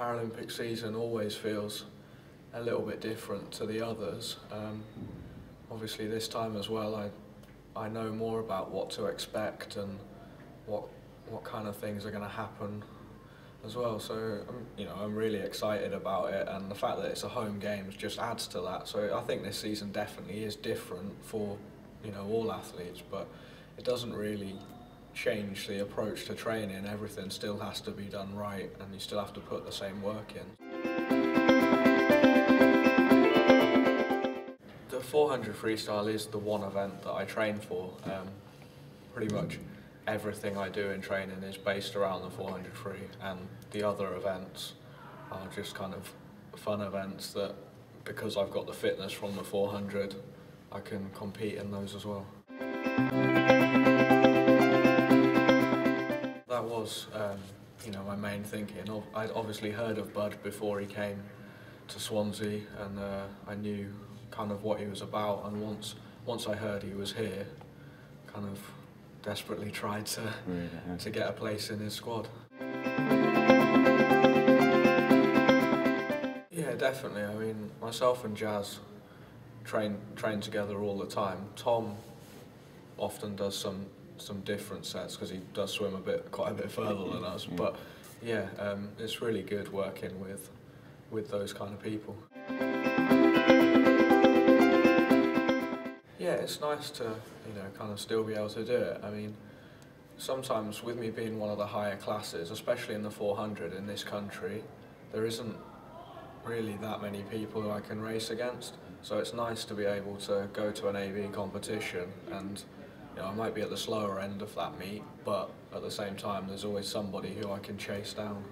Olympic season always feels a little bit different to the others. Um, obviously, this time as well, I I know more about what to expect and what what kind of things are going to happen as well. So I'm, you know, I'm really excited about it, and the fact that it's a home games just adds to that. So I think this season definitely is different for you know all athletes, but it doesn't really change the approach to training. Everything still has to be done right, and you still have to put the same work in. The 400 freestyle is the one event that I train for. Um, pretty much everything I do in training is based around the 400 free, and the other events are just kind of fun events that, because I've got the fitness from the 400, I can compete in those as well. That was, um, you know, my main thinking. I'd obviously heard of Bud before he came to Swansea, and uh, I knew kind of what he was about. And once once I heard he was here, kind of desperately tried to really, yeah. to get a place in his squad. Yeah, definitely. I mean, myself and Jazz train train together all the time. Tom often does some some different sets because he does swim a bit quite a bit further than us. But yeah, um, it's really good working with with those kind of people. Yeah, it's nice to you know kind of still be able to do it. I mean, sometimes with me being one of the higher classes, especially in the 400 in this country, there isn't really that many people who I can race against. So it's nice to be able to go to an AB competition and you know, I might be at the slower end of that meet, but at the same time, there's always somebody who I can chase down.